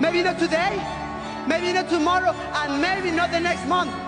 Maybe not today, maybe not tomorrow, and maybe not the next month.